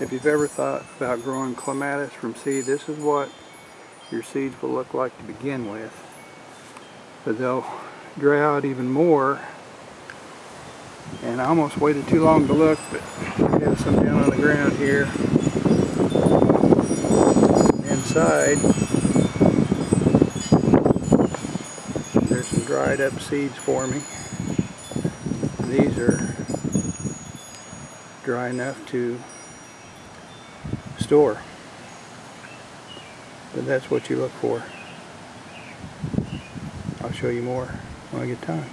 If you've ever thought about growing clematis from seed, this is what your seeds will look like to begin with. But they'll dry out even more. And I almost waited too long to look, but we have some down on the ground here. Inside, there's some dried up seeds forming. These are dry enough to store. But that's what you look for. I'll show you more when I get time.